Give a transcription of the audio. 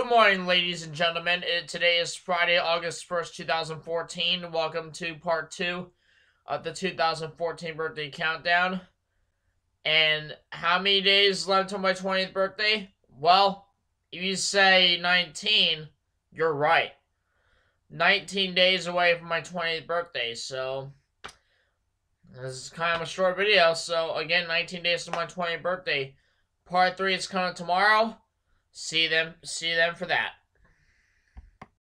Good morning, ladies and gentlemen. It, today is Friday, August 1st, 2014. Welcome to part two of the 2014 birthday countdown. And how many days left until my 20th birthday? Well, if you say 19, you're right. 19 days away from my 20th birthday, so this is kind of a short video. So, again, 19 days to my 20th birthday. Part 3 is coming tomorrow. See them see them for that.